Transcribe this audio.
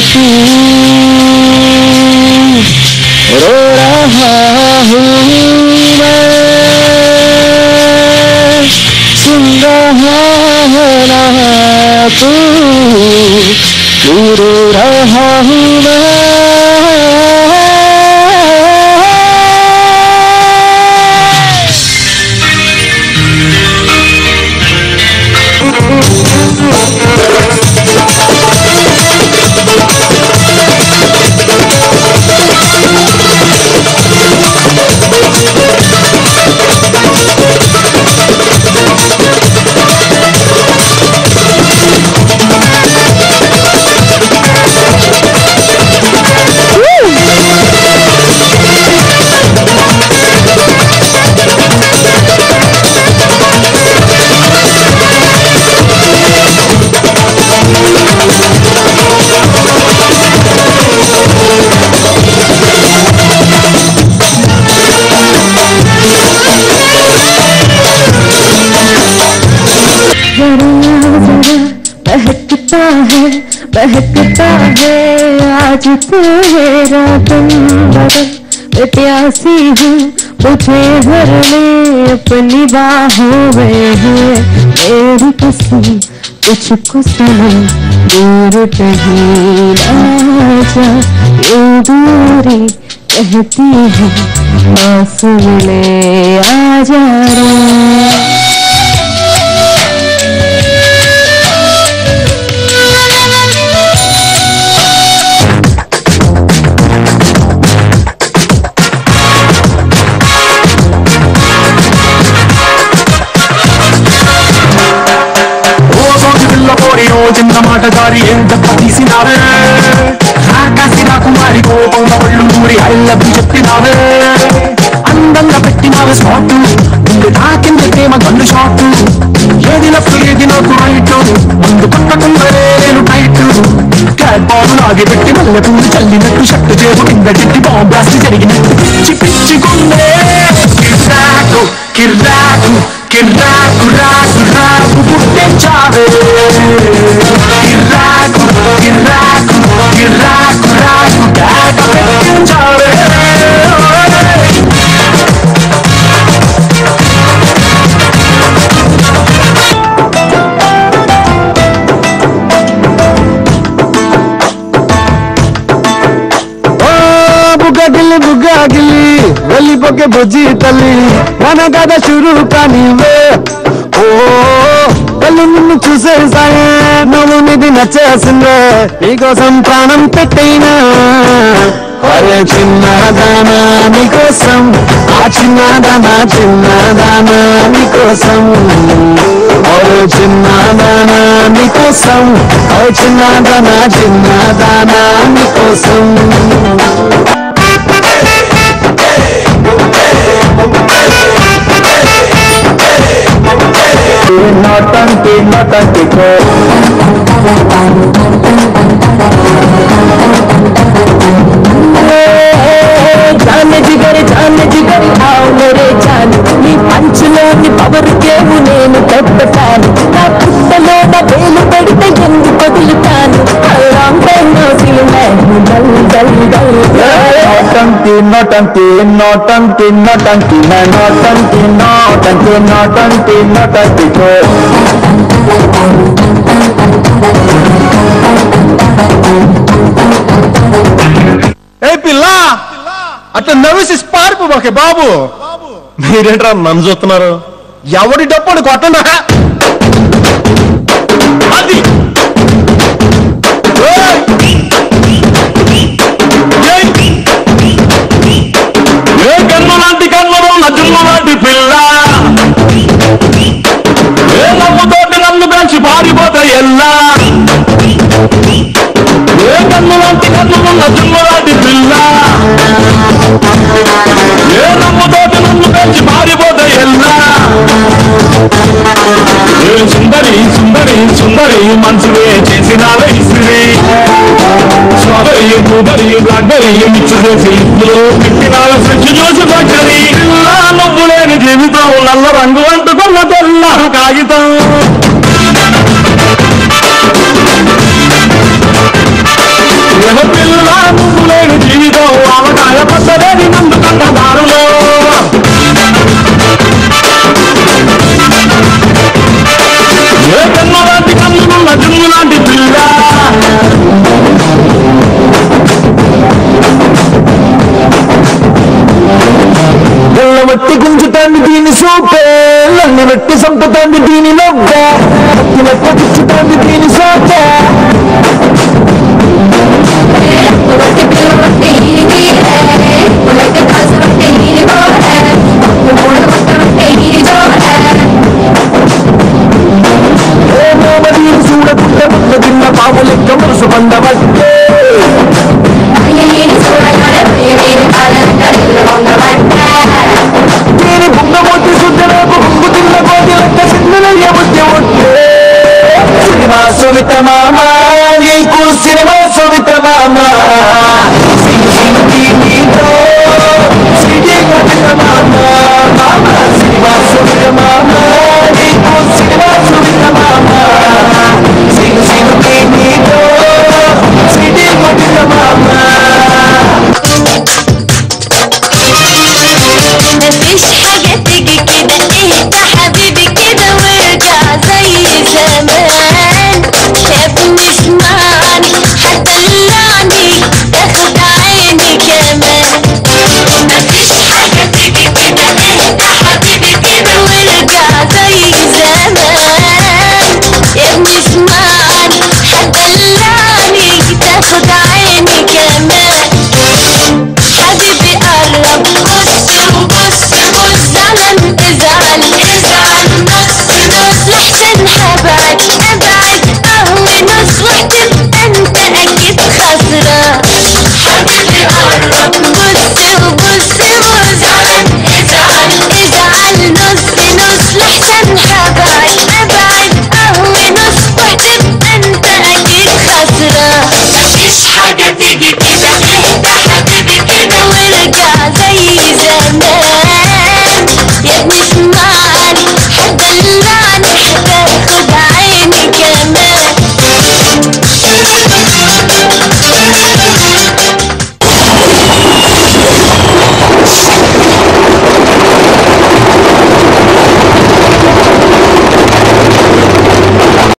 तू रो रहा हूँ मैं। सुन रहा है ना तू। रो रहा हूँ बहकता है आज तेरा दिन मैं प्यासी हूँ। मुझे भर ले अपनी बाहों में है। मेरी किसी तुझको सनम दूर कहीं ना जा। ये दूरी कहती है पास मिले आ जा रे। అల్లబి అందంగా పెట్టినావే స్పాట్ నిన్ను తాకింది ప్రేమ గన్ను షాట్ ఏది లెఫ్ట్ ఏది నాకు రైట్ ముందు పట్టకుండానే నేను టైట్ క్యాట్ బాల్ లాగి పెట్టి మల్లె పూలు చల్లినట్టు షట్టు చేసు కింద చెట్టి బాంబ్ వెళ్ళి వెళ్ళిపోకే బుజ్జి తల్లి మన కథ షురు కానివే ఓ కళ్ళు నిన్ను చూసేసాయే నువ్వు నీది నచ్చేసిందే. నీకోసం ప్రాణం పెట్టైనా. అరే చిన్నదానా నీకోసం ఆ చిన్నదానా చిన్నదానా నీకోసం. అరే చిన్నదానా నీకోసం ఓ చిన్నదానా చిన్నదానా నీకోసం. డల్ డల్ డల్ నోటంటి నోటంటి నోటంటి నోటంటి నోటంటి నోటంటి నోటంటి నోటంటి కో ఏ పిల్ల! అట్లా నవ్వేసి పారిపోబాకే బాబు. మీరేంట్రా నన్ను చూస్తున్నారు ఎవడి డప్పుడు కొట్టండా అది! నువ్వు మంచివే చేసినావే ఇసువే స్ట్రాబెరీ బ్లూబెరీ బ్లాక్బెరీ మిక్స్ చేసి ఇందులో పెట్టినాల ఫ్రిడ్జ్ చూసి పచ్చని నువ్వు లేని జీవితం నల్ల రంగు అంటుకున్న తెల్ల కాగితం. పిల్ల నువ్వు లేని జీవితం ఆమె కాయపట్టలేని నందుకన్న దారులో. மதுமுலாண்டி பிள்ளா. Namaste.